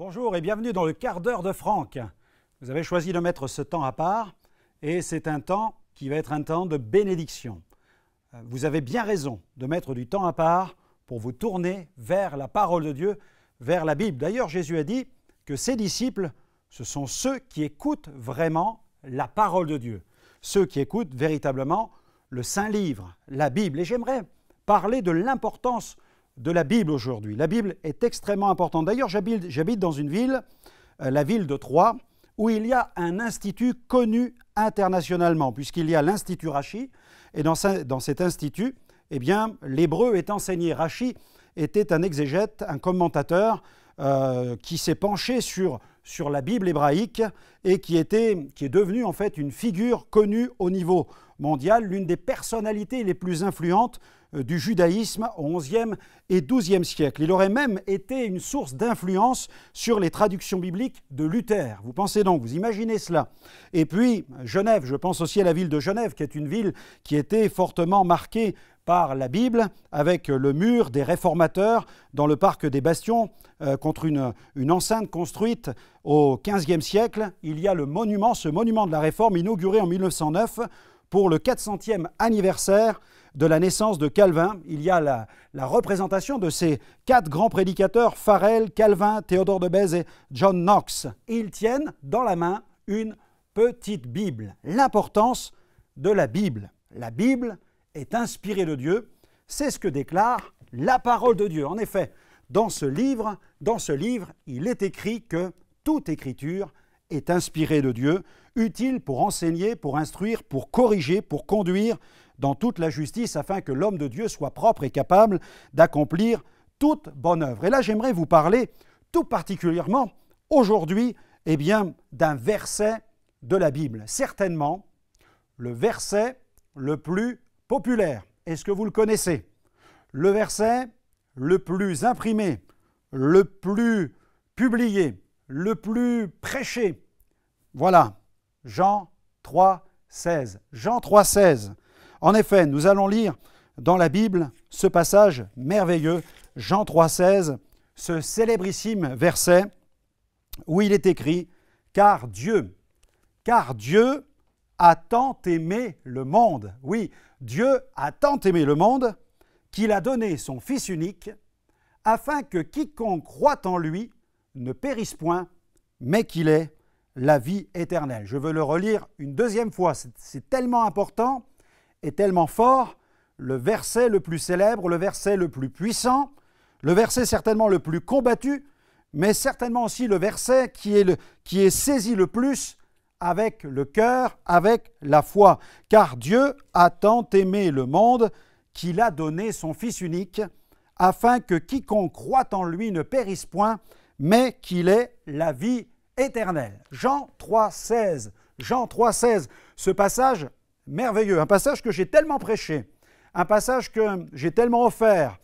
Bonjour et bienvenue dans le quart d'heure de Franck. Vous avez choisi de mettre ce temps à part et c'est un temps qui va être un temps de bénédiction. Euh, vous avez bien raison de mettre du temps à part pour vous tourner vers la parole de Dieu, vers la Bible. D'ailleurs, Jésus a dit que ses disciples, ce sont ceux qui écoutent vraiment la parole de Dieu, ceux qui écoutent véritablement le Saint Livre, la Bible. Et j'aimerais parler de l'importance de la Bible aujourd'hui. La Bible est extrêmement importante. D'ailleurs, j'habite dans une ville, euh, la ville de Troyes, où il y a un institut connu internationalement, puisqu'il y a l'Institut Rachi, et dans, cet institut, eh bien, l'hébreu est enseigné. Rachi était un exégète, un commentateur euh, qui s'est penché sur, sur la Bible hébraïque et qui, était, qui est devenu en fait une figure connue au niveau mondial, l'une des personnalités les plus influentes du judaïsme au XIe et XIIe siècle. Il aurait même été une source d'influence sur les traductions bibliques de Luther. Vous pensez donc, vous imaginez cela. Et puis, Genève, je pense aussi à la ville de Genève, qui est une ville qui était fortement marquée par la Bible, avec le mur des réformateurs dans le parc des Bastions, euh, contre une, une, enceinte construite au XVe siècle. Il y a le monument, ce monument de la Réforme, inauguré en 1909 pour le 400e anniversaire de la naissance de Calvin, il y a la, représentation de ces quatre grands prédicateurs, Farel, Calvin, Théodore de Bèze et John Knox. Ils tiennent dans la main une petite Bible. L'importance de la Bible. La Bible est inspirée de Dieu. C'est ce que déclare la parole de Dieu. En effet, dans ce livre, dans ce livre, il est écrit que toute écriture est inspirée de Dieu, utile pour enseigner, pour instruire, pour corriger, pour conduire dans toute la justice afin que l'homme de Dieu soit propre et capable d'accomplir toute bonne œuvre. Et là, j'aimerais vous parler tout particulièrement aujourd'hui eh bien, d'un verset de la Bible. Certainement, le verset le plus populaire. Est-ce que vous le connaissez? Le verset le plus imprimé, le plus publié, le plus prêché. Voilà, Jean 3, 16. Jean 3, 16. En effet, nous allons lire dans la Bible ce passage merveilleux, Jean 3,16, ce célébrissime verset où il est écrit Car Dieu, car Dieu a tant aimé le monde. Oui, Dieu a tant aimé le monde qu'il a donné son Fils unique afin que quiconque croit en lui ne périsse point, mais qu'il ait la vie éternelle. Je veux le relire une deuxième fois, c'est tellement important est tellement fort, le verset le plus célèbre, le verset le plus puissant, le verset certainement le plus combattu, mais certainement aussi le verset qui est, qui est saisi le plus avec le cœur, avec la foi. Car Dieu a tant aimé le monde qu'il a donné son Fils unique, afin que quiconque croit en lui ne périsse point, mais qu'il ait la vie éternelle. Jean 3,16. Jean 3,16. Ce passage merveilleux, un passage que j'ai tellement prêché, un passage que j'ai tellement offert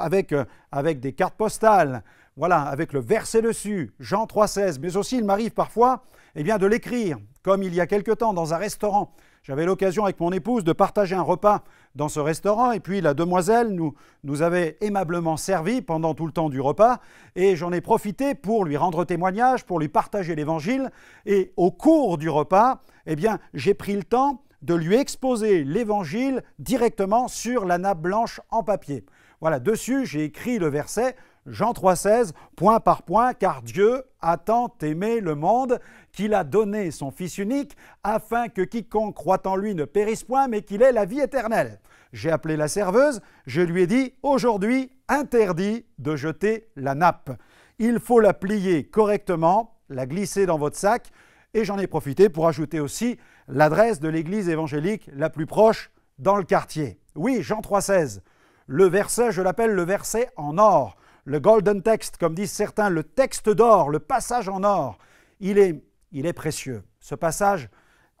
avec, euh, avec des cartes postales, voilà, avec le verset dessus, Jean 3,16, mais aussi il m'arrive parfois eh bien, de l'écrire, comme il y a quelque temps dans un restaurant. J'avais l'occasion avec mon épouse de partager un repas dans ce restaurant et puis la demoiselle nous, nous avait aimablement servi pendant tout le temps du repas et j'en ai profité pour lui rendre témoignage, pour lui partager l'évangile et au cours du repas, eh bien, j'ai pris le temps de lui exposer l'évangile directement sur la nappe blanche en papier. Voilà, dessus, j'ai écrit le verset Jean 3,16, point par point, car Dieu a tant aimé le monde qu'il a donné son Fils unique, afin que quiconque croit en lui ne périsse point, mais qu'il ait la vie éternelle. J'ai appelé la serveuse, je lui ai dit Aujourd'hui, interdit de jeter la nappe. Il faut la plier correctement, la glisser dans votre sac, et j'en ai profité pour ajouter aussi l'adresse de l'église évangélique la plus proche dans le quartier. Oui, Jean 3,16. Le verset, je l'appelle le verset en or, le golden text, comme disent certains, le texte d'or, le passage en or. Il est, il est précieux. Ce passage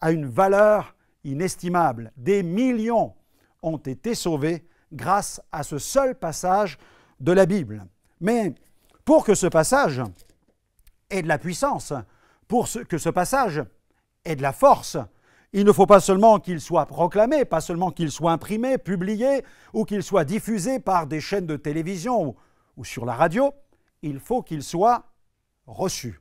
a une valeur inestimable. Des millions ont été sauvés grâce à ce seul passage de la Bible. Mais pour que ce passage ait de la puissance, pour que ce passage ait de la force, il ne faut pas seulement qu'il soit proclamé, pas seulement qu'il soit imprimé, publié, ou qu'il soit diffusé par des chaînes de télévision ou, sur la radio, il faut qu'il soit reçu.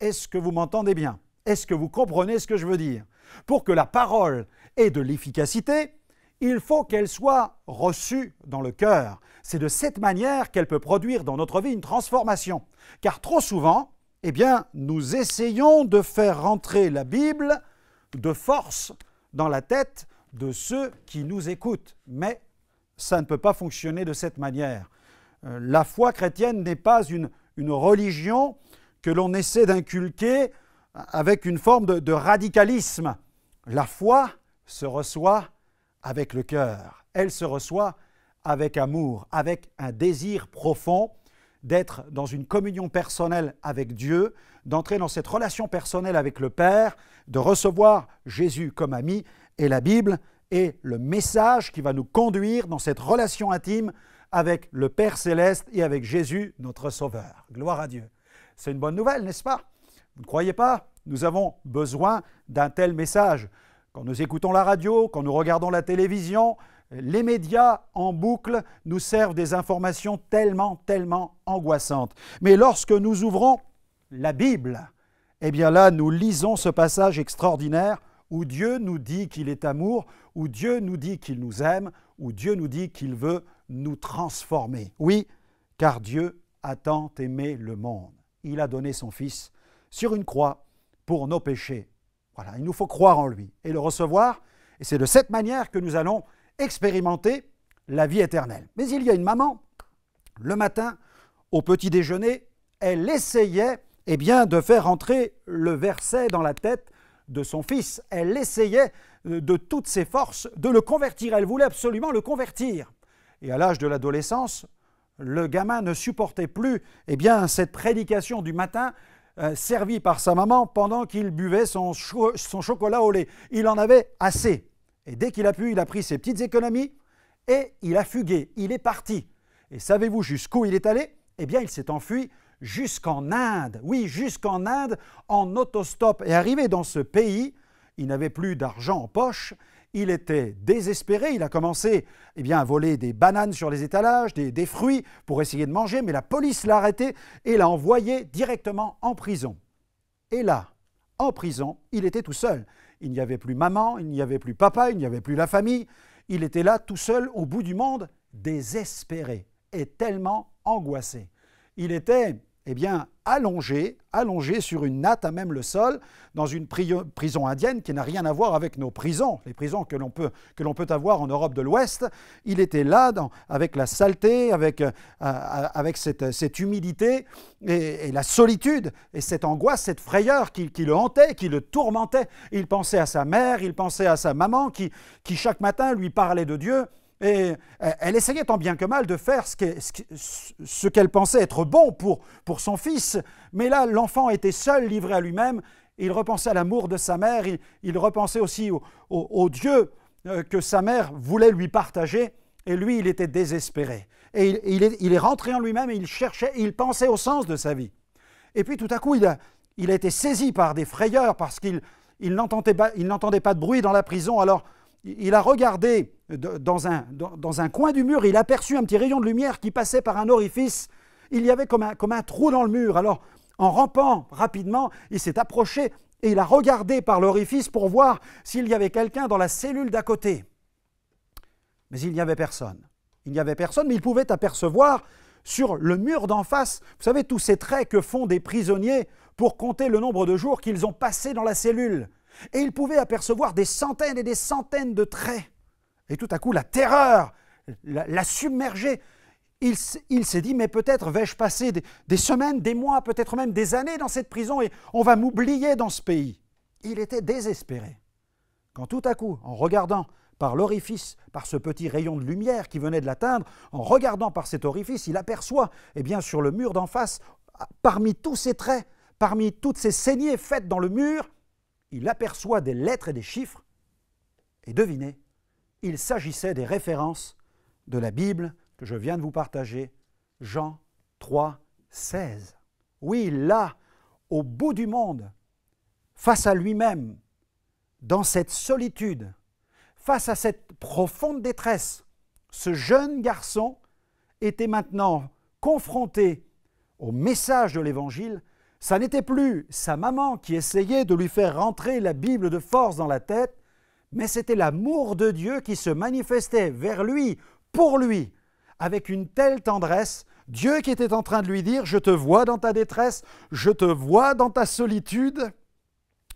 Est-ce que vous m'entendez bien? Est-ce que vous comprenez ce que je veux dire? Pour que la parole ait de l'efficacité, il faut qu'elle soit reçue dans le cœur. C'est de cette manière qu'elle peut produire dans notre vie une transformation. Car trop souvent, eh bien, nous essayons de faire rentrer la Bible de force dans la tête de ceux qui nous écoutent. Mais ça ne peut pas fonctionner de cette manière. Euh, la foi chrétienne n'est pas une, religion que l'on essaie d'inculquer avec une forme de radicalisme. La foi se reçoit avec le cœur, elle se reçoit avec amour, avec un désir profond d'être dans une communion personnelle avec Dieu, d'entrer dans cette relation personnelle avec le Père, de recevoir Jésus comme ami et la Bible est le message qui va nous conduire dans cette relation intime avec le Père céleste et avec Jésus, notre Sauveur. Gloire à Dieu. C'est une bonne nouvelle, n'est-ce pas? Vous ne croyez pas? Nous avons besoin d'un tel message. Quand nous écoutons la radio, quand nous regardons la télévision, les médias en boucle nous servent des informations tellement, tellement angoissantes. Mais lorsque nous ouvrons la Bible, eh bien là, nous lisons ce passage extraordinaire où Dieu nous dit qu'il est amour, où Dieu nous dit qu'il nous aime, où Dieu nous dit qu'il veut nous transformer. Oui, car Dieu a tant aimé le monde. Il a donné son Fils sur une croix pour nos péchés. Voilà, il nous faut croire en lui et le recevoir. Et c'est de cette manière que nous allons expérimenter la vie éternelle. Mais il y a une maman, le matin, au petit déjeuner, elle essayait eh bien, de faire entrer le verset dans la tête de son fils. Elle essayait euh, de toutes ses forces de le convertir. Elle voulait absolument le convertir. Et à l'âge de l'adolescence, le gamin ne supportait plus eh bien, cette prédication du matin euh, servie par sa maman pendant qu'il buvait son, son chocolat au lait. Il en avait assez. Et dès qu'il a pu, il a pris ses petites économies et il a fugué. Il est parti. Et savez-vous jusqu'où il est allé? Eh bien, il s'est enfui jusqu'en Inde. Oui, jusqu'en Inde, en autostop. Et arrivé dans ce pays, il n'avait plus d'argent en poche. Il était désespéré, il a commencé eh bien, à voler des bananes sur les étalages, des, des fruits pour essayer de manger, mais la police l'a arrêté et l'a envoyé directement en prison. Et là, en prison, il était tout seul. Il n'y avait plus maman, il n'y avait plus papa, il n'y avait plus la famille. Il était là tout seul au bout du monde, désespéré et tellement angoissé. Il était eh bien, allongé, allongé sur une natte à même le sol, dans une prison indienne qui n'a rien à voir avec nos prisons, les prisons que l'on peut, peut avoir en Europe de l'Ouest. Il était là, avec la saleté, avec, euh, avec cette, humidité et, la solitude, et cette angoisse, cette frayeur qui, le hantait, qui le tourmentait. Il pensait à sa mère, il pensait à sa maman, qui, qui chaque matin lui parlait de Dieu. Et euh, elle essayait tant bien que mal de faire ce qu'elle pensait être bon pour, son fils. Mais là, l'enfant était seul, livré à lui-même. Il repensait à l'amour de sa mère. Il, repensait aussi au, Dieu euh, que sa mère voulait lui partager. Et lui, il était désespéré. Et il, est, rentré en lui-même et il cherchait, il pensait au sens de sa vie. Et puis tout à coup, il a, été saisi par des frayeurs parce qu'il il n'entendait pas de bruit dans la prison. Alors, il a regardé dans un, coin du mur, il aperçut un petit rayon de lumière qui passait par un orifice. Il y avait comme un, comme un trou dans le mur. Alors, en rampant rapidement, il s'est approché et il a regardé par l'orifice pour voir s'il y avait quelqu'un dans la cellule d'à côté. Mais il n'y avait personne. Il n'y avait personne, mais il pouvait apercevoir sur le mur d'en face, vous savez, tous ces traits que font des prisonniers pour compter le nombre de jours qu'ils ont passé dans la cellule. Et il pouvait apercevoir des centaines et des centaines de traits. Et tout à coup, la terreur l'a submergé. Il, s'est dit, mais peut-être vais-je passer des, semaines, des mois, peut-être même des années dans cette prison et on va m'oublier dans ce pays. Il était désespéré. Quand tout à coup, en regardant par l'orifice, par ce petit rayon de lumière qui venait de l'atteindre, en regardant par cet orifice, il aperçoit, eh bien, sur le mur d'en face, parmi tous ces traits, parmi toutes ces saignées faites dans le mur, il aperçoit des lettres et des chiffres, et devinez, il s'agissait des références de la Bible que je viens de vous partager, Jean 3, 16. Oui, là, au bout du monde, face à lui-même, dans cette solitude, face à cette profonde détresse, ce jeune garçon était maintenant confronté au message de l'Évangile Ça n'était plus sa maman qui essayait de lui faire rentrer la Bible de force dans la tête, mais c'était l'amour de Dieu qui se manifestait vers lui, pour lui, avec une telle tendresse, Dieu qui était en train de lui dire, je te vois dans ta détresse, je te vois dans ta solitude,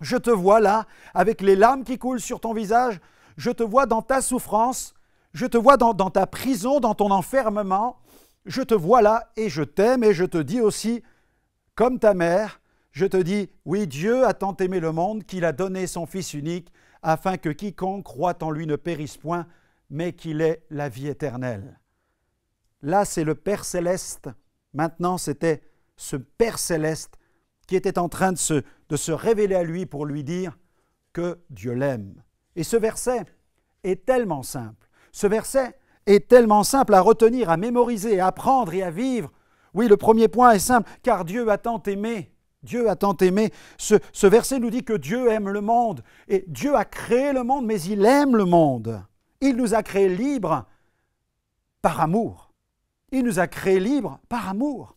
je te vois là, avec les larmes qui coulent sur ton visage, je te vois dans ta souffrance, je te vois dans, ta prison, dans ton enfermement, je te vois là et je t'aime et je te dis aussi, comme ta mère, je te dis, oui, Dieu a tant aimé le monde qu'il a donné son Fils unique, afin que quiconque croit en lui ne périsse point, mais qu'il ait la vie éternelle. Là, c'est le Père céleste. Maintenant, c'était ce Père céleste qui était en train de se, de se révéler à lui pour lui dire que Dieu l'aime. Et ce verset est tellement simple. Ce verset est tellement simple à retenir, à mémoriser, à apprendre et à vivre. Oui, le premier point est simple, car Dieu a tant aimé. Dieu a tant aimé. Ce, ce verset nous dit que Dieu aime le monde. Et Dieu a créé le monde, mais il aime le monde. Il nous a créés libres par amour. Il nous a créés libres par amour.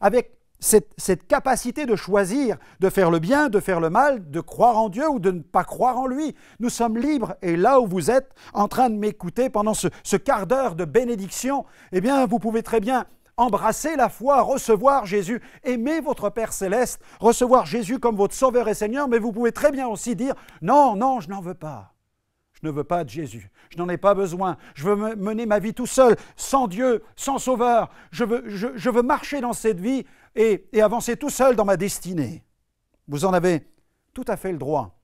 Avec cette, cette, capacité de choisir, de faire le bien, de faire le mal, de croire en Dieu ou de ne pas croire en lui. Nous sommes libres. Et là où vous êtes en train de m'écouter pendant ce, ce quart d'heure de bénédiction, eh bien, vous pouvez très bien embrasser la foi, recevoir Jésus, aimer votre Père céleste, recevoir Jésus comme votre Sauveur et Seigneur, mais vous pouvez très bien aussi dire, non, non, je n'en veux pas. Je ne veux pas de Jésus. Je n'en ai pas besoin. Je veux mener ma vie tout seul, sans Dieu, sans Sauveur. Je veux, je, veux marcher dans cette vie et, et avancer tout seul dans ma destinée. Vous en avez tout à fait le droit.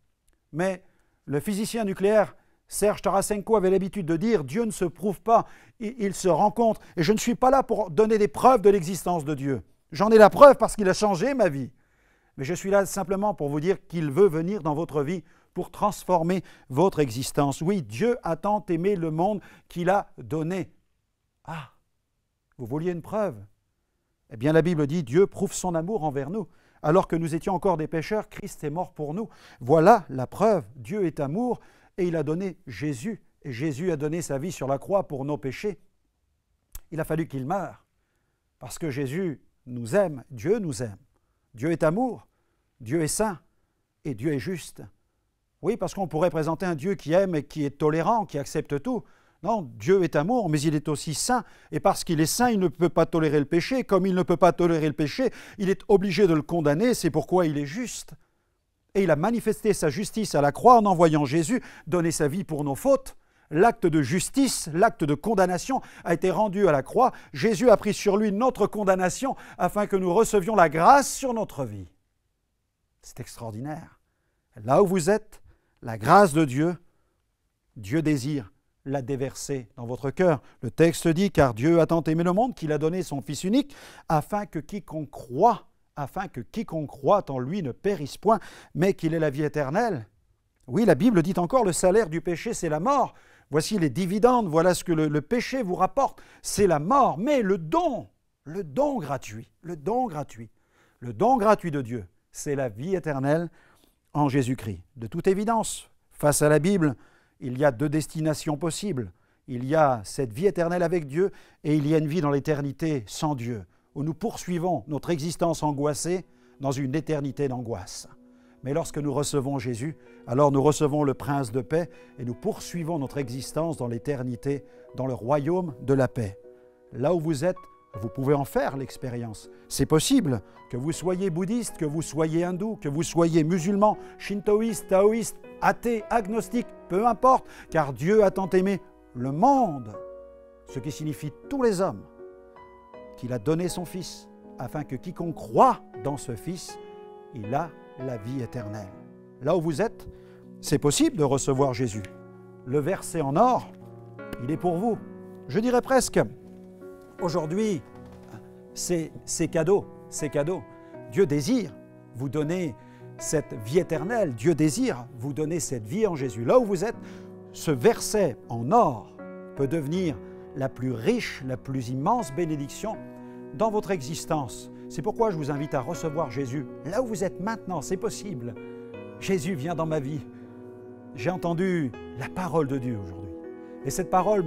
Mais le physicien nucléaire Serge Tarasenko avait l'habitude de dire Dieu ne se prouve pas, il, se rencontre. Et je ne suis pas là pour donner des preuves de l'existence de Dieu. J'en ai la preuve parce qu'il a changé ma vie. Mais je suis là simplement pour vous dire qu'il veut venir dans votre vie pour transformer votre existence. Oui, Dieu a tant aimé le monde qu'il a donné. Ah, vous vouliez une preuve? Eh bien, la Bible dit, Dieu prouve son amour envers nous. Alors que nous étions encore des pécheurs, Christ est mort pour nous. Voilà la preuve. Dieu est amour et il a donné Jésus. Et Jésus a donné sa vie sur la croix pour nos péchés. Il a fallu qu'il meure. Parce que Jésus nous aime, Dieu nous aime. Dieu est amour, Dieu est saint et Dieu est juste. Oui, parce qu'on pourrait présenter un Dieu qui aime et qui est tolérant, qui accepte tout. Non, Dieu est amour, mais il est aussi saint. Et parce qu'il est saint, il ne peut pas tolérer le péché. Comme il ne peut pas tolérer le péché, il est obligé de le condamner. C'est pourquoi il est juste. Et il a manifesté sa justice à la croix en envoyant Jésus donner sa vie pour nos fautes. L'acte de justice, l'acte de condamnation a été rendu à la croix. Jésus a pris sur lui notre condamnation afin que nous recevions la grâce sur notre vie. C'est extraordinaire. Là où vous êtes, la grâce de Dieu, Dieu désire la déverser dans votre cœur. Le texte dit, car Dieu a tant aimé le monde qu'il a donné son Fils unique, afin que quiconque croit, afin que quiconque croit en lui ne périsse point, mais qu'il ait la vie éternelle. Oui, la Bible dit encore, le salaire du péché, c'est la mort. Voici les dividendes, voilà ce que le, péché vous rapporte, c'est la mort. Mais le don, le don gratuit, le don gratuit, le don gratuit de Dieu, c'est la vie éternelle en Jésus-Christ. De toute évidence, face à la Bible, il y a deux destinations possibles. Il y a cette vie éternelle avec Dieu et il y a une vie dans l'éternité sans Dieu, où nous poursuivons notre existence angoissée dans une éternité d'angoisse. Mais lorsque nous recevons Jésus, alors nous recevons le Prince de paix et nous poursuivons notre existence dans l'éternité, dans le royaume de la paix. Là où vous êtes, vous pouvez en faire l'expérience. C'est possible que vous soyez bouddhiste, que vous soyez hindou, que vous soyez musulman, shintoïste, taoïste, athée, agnostique, peu importe, car Dieu a tant aimé le monde, ce qui signifie tous les hommes, qu'il a donné son Fils, afin que quiconque croit dans ce Fils, il a la vie éternelle. Là où vous êtes, c'est possible de recevoir Jésus. Le verset en or, il est pour vous. Je dirais presque, Aujourd'hui, c'est cadeau, c'est cadeau. Dieu désire vous donner cette vie éternelle. Dieu désire vous donner cette vie en Jésus. Là où vous êtes, ce verset en or peut devenir la plus riche, la plus immense bénédiction dans votre existence. C'est pourquoi je vous invite à recevoir Jésus. Là où vous êtes maintenant, c'est possible. Jésus vient dans ma vie. J'ai entendu la parole de Dieu aujourd'hui. Et cette parole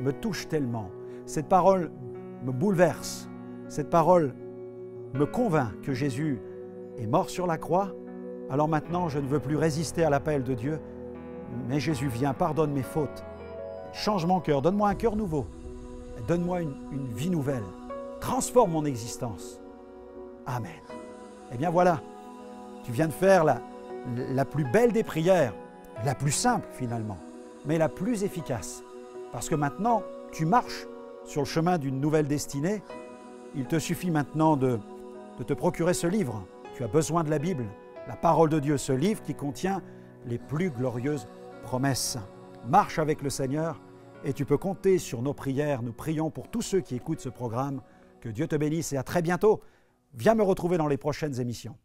me, touche tellement. Cette parole me bouleverse. Cette parole me convainc que Jésus est mort sur la croix, alors maintenant je ne veux plus résister à l'appel de Dieu, mais Jésus viens, pardonne mes fautes, change mon cœur, donne-moi un cœur nouveau, donne-moi une, vie nouvelle, transforme mon existence. Amen. Eh bien voilà, tu viens de faire la, plus belle des prières, la plus simple finalement, mais la plus efficace. Parce que maintenant, tu marches sur le chemin d'une nouvelle destinée. Il te suffit maintenant de te procurer ce livre. Tu as besoin de la Bible, la parole de Dieu, ce livre qui contient les plus glorieuses promesses. Marche avec le Seigneur et tu peux compter sur nos prières. Nous prions pour tous ceux qui écoutent ce programme. Que Dieu te bénisse et à très bientôt. Viens me retrouver dans les prochaines émissions.